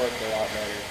Worked a lot better.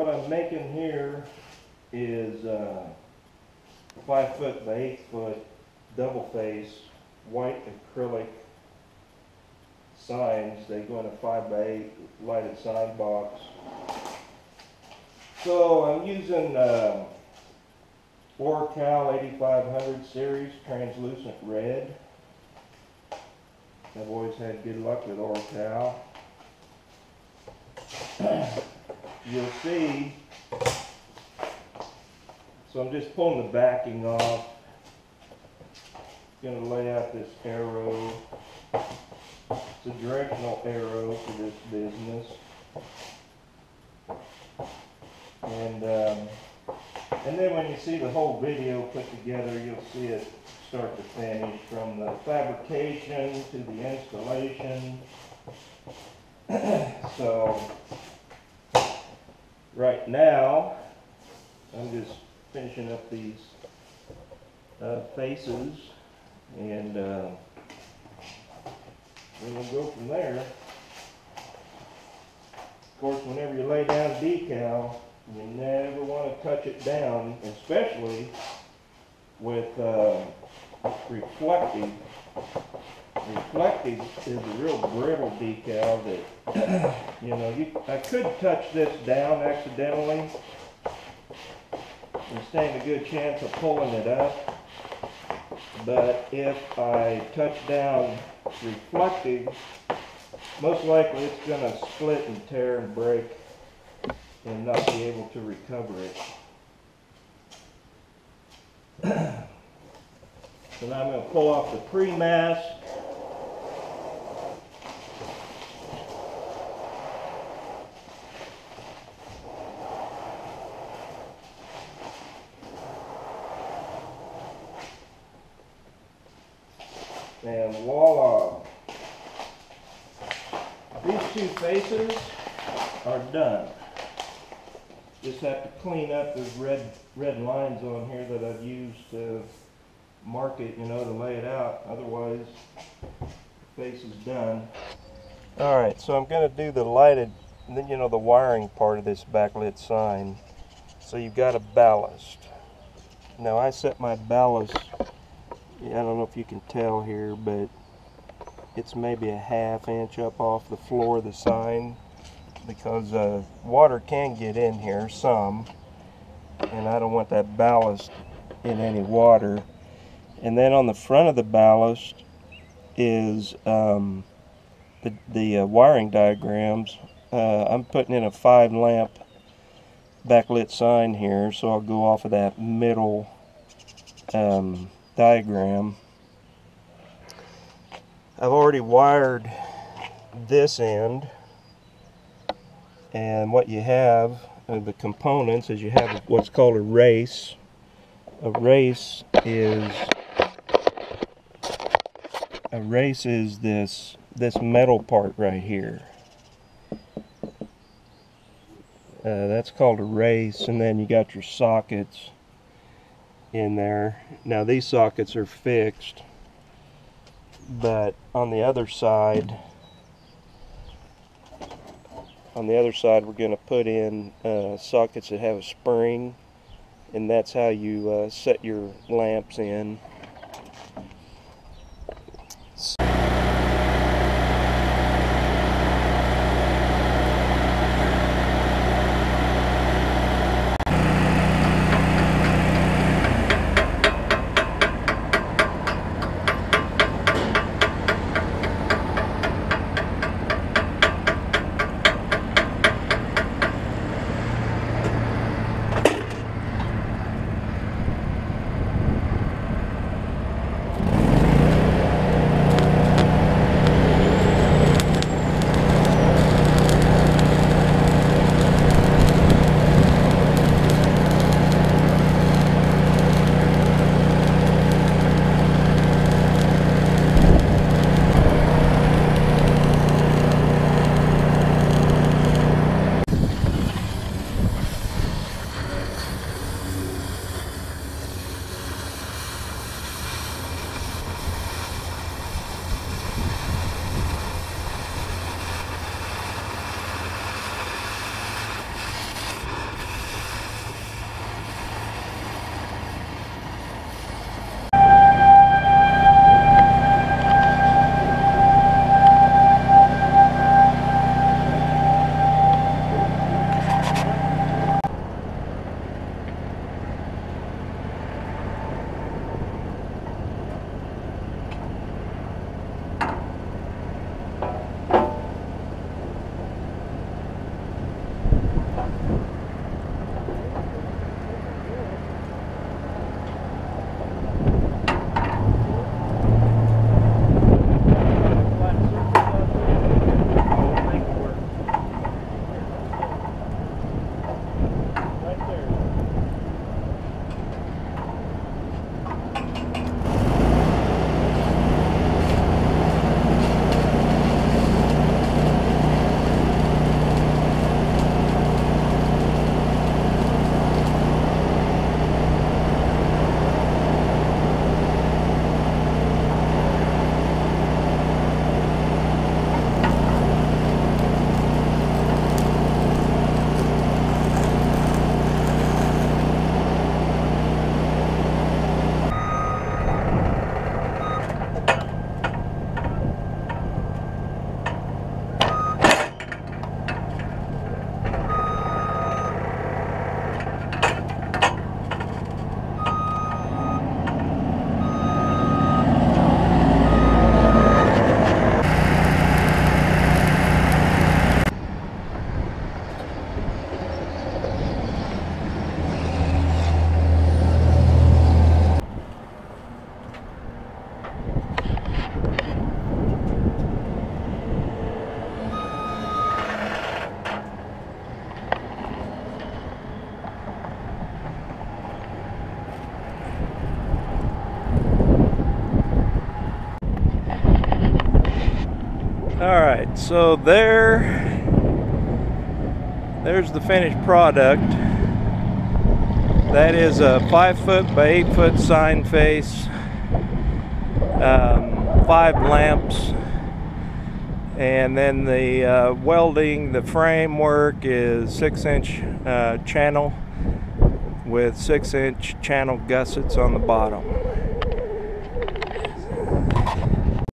What I'm making here is uh, five foot by eight foot double face white acrylic signs. They go in a five by eight lighted sign box. So I'm using uh, Oracal 8500 series translucent red. I've always had good luck with Oracal. you'll see, so I'm just pulling the backing off. Gonna lay out this arrow. It's a directional arrow for this business. And, um, and then when you see the whole video put together, you'll see it start to finish, from the fabrication to the installation. So, right now, I'm just finishing up these uh, faces and uh, we'll go from there. Of course, whenever you lay down decal, you never want to touch it down, especially with uh, reflective. Reflective is a real brittle decal that you know, you, I could touch this down accidentally and stand a good chance of pulling it up. But if I touch down reflective, most likely it's gonna split and tear and break and not be able to recover it. So now I'm gonna pull off the pre-mask And voila. These two faces are done. Just have to clean up those red, red lines on here that I've used to mark it, you know, to lay it out. Otherwise, the face is done. All right, so I'm gonna do the lighted, then you know, the wiring part of this backlit sign. So you've got a ballast. Now I set my ballast, I don't know if you can tell here, but it's maybe a half inch up off the floor of the sign because uh, water can get in here some and I don't want that ballast in any water. And then on the front of the ballast is um, the, the uh, wiring diagrams. Uh, I'm putting in a five lamp backlit sign here so I'll go off of that middle um, diagram. I've already wired this end and what you have uh, the components is you have what's called a race. A race is a race is this this metal part right here. Uh, that's called a race and then you got your sockets in there. Now these sockets are fixed but on the other side on the other side we're going to put in uh, sockets that have a spring and that's how you uh, set your lamps in. Right, so there, there's the finished product. That is a five foot by eight foot sign face, um, five lamps, and then the uh, welding, the framework is six inch uh, channel with six inch channel gussets on the bottom.